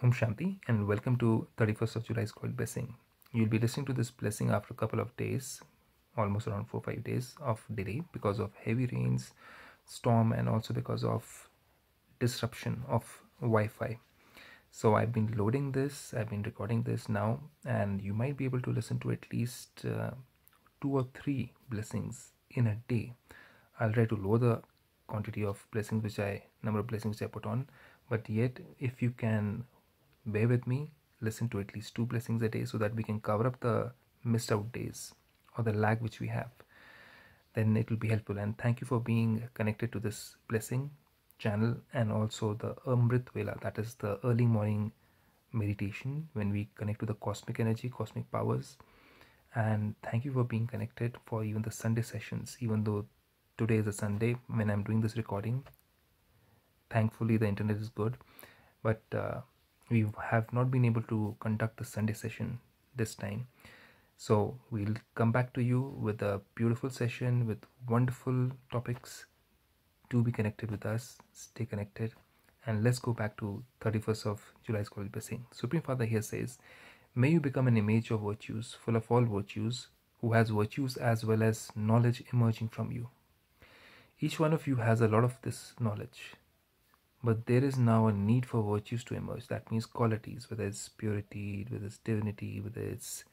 Om Shanti and welcome to 31st of July's Called Blessing. You'll be listening to this blessing after a couple of days, almost around 4 5 days of delay because of heavy rains, storm, and also because of disruption of Wi Fi. So I've been loading this, I've been recording this now, and you might be able to listen to at least uh, two or three blessings in a day. I'll try to lower the quantity of blessings which I number of blessings which I put on, but yet if you can bear with me, listen to at least two blessings a day so that we can cover up the missed out days or the lag which we have. Then it will be helpful. And thank you for being connected to this blessing channel and also the Amrit Vela, that is the early morning meditation when we connect to the cosmic energy, cosmic powers. And thank you for being connected for even the Sunday sessions, even though today is a Sunday when I'm doing this recording. Thankfully, the internet is good, but uh, we have not been able to conduct the Sunday session this time. So we'll come back to you with a beautiful session with wonderful topics. Do be connected with us, stay connected, and let's go back to 31st of July's Called Blessing. Supreme Father here says, May you become an image of virtues, full of all virtues, who has virtues as well as knowledge emerging from you. Each one of you has a lot of this knowledge but there is now a need for virtues to emerge. That means qualities whether it's purity whether it's divinity whether it's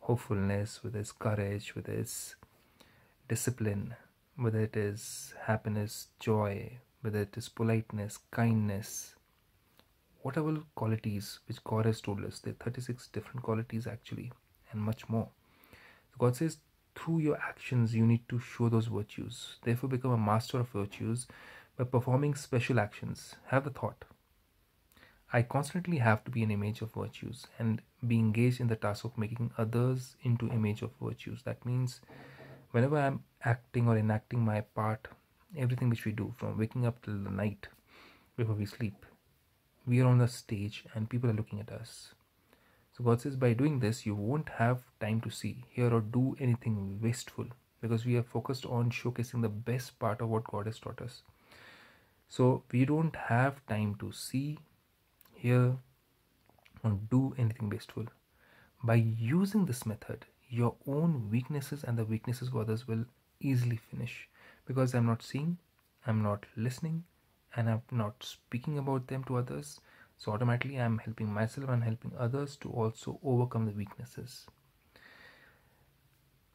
hopefulness whether it's courage whether it's discipline whether it is happiness joy whether it is politeness kindness. Whatever qualities which god has told us there are 36 different qualities actually and much more. God says through your actions you need to show those virtues. Therefore become a master of virtues by performing special actions, have a thought I constantly have to be an image of virtues and be engaged in the task of making others into image of virtues. That means whenever I'm acting or enacting my part, everything which we do from waking up till the night before we sleep, we are on the stage and people are looking at us. So God says by doing this, you won't have time to see, hear, or do anything wasteful because we are focused on showcasing the best part of what God has taught us. So we don't have time to see, hear, or do anything wasteful. By using this method, your own weaknesses and the weaknesses of others will easily finish because I'm not seeing, I'm not listening, and I'm not speaking about them to others. So automatically I'm helping myself and helping others to also overcome the weaknesses.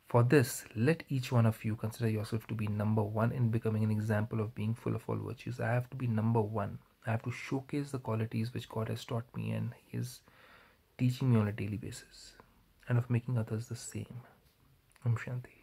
For this, let each one of you consider yourself to be number one in becoming an example of being full of all virtues. I have to be number one. I have to showcase the qualities which God has taught me and He is teaching me on a daily basis and of making others the same. Om Shanti.